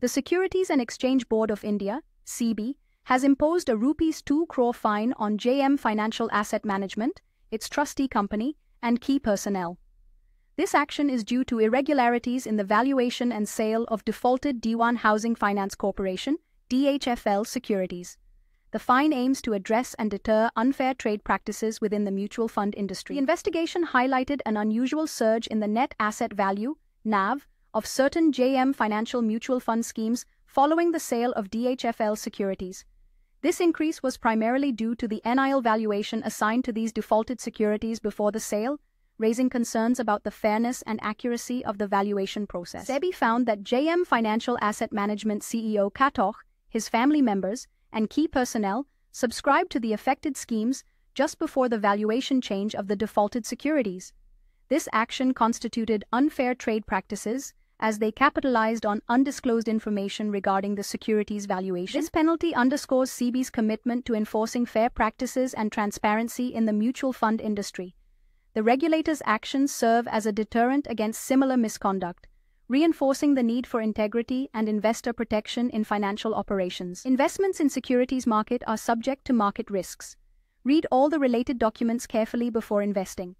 The Securities and Exchange Board of India, SEBI, has imposed a rupees 2 crore fine on JM Financial Asset Management, its trustee company, and key personnel. This action is due to irregularities in the valuation and sale of defaulted Dewan Housing Finance Corporation, DHFL securities. The fine aims to address and deter unfair trade practices within the mutual fund industry. The investigation highlighted an unusual surge in the net asset value, NAV, of certain JM financial mutual fund schemes following the sale of DHFL securities. This increase was primarily due to the NIL valuation assigned to these defaulted securities before the sale, raising concerns about the fairness and accuracy of the valuation process. SEBI found that JM Financial Asset Management CEO Katoch, his family members, and key personnel subscribed to the affected schemes just before the valuation change of the defaulted securities. This action constituted unfair trade practices as they capitalized on undisclosed information regarding the securities valuation. This penalty underscores SEBI's commitment to enforcing fair practices and transparency in the mutual fund industry. The regulator's actions serve as a deterrent against similar misconduct, reinforcing the need for integrity and investor protection in financial operations. Investments in securities market are subject to market risks. Read all the related documents carefully before investing.